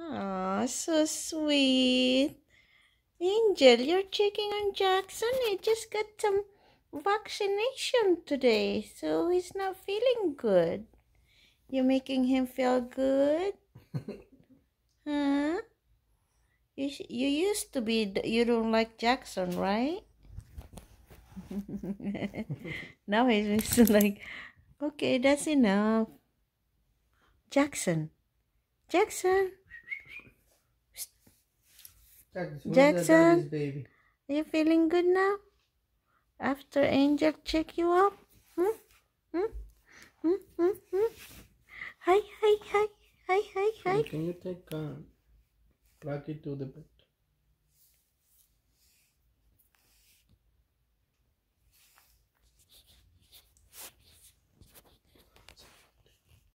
Oh, so sweet. Angel, you're checking on Jackson. He just got some vaccination today, so he's not feeling good. You're making him feel good? huh? You, you used to be, you don't like Jackson, right? now he's like, okay, that's enough. Jackson. Jackson. Jackson, baby. Are you feeling good now? After Angel check you up? Hmm? Hmm? Hmm? Hmm? Hmm? Hi, hi, hi. Hi, hi, hi. Can you take uh, Rocky to the bed?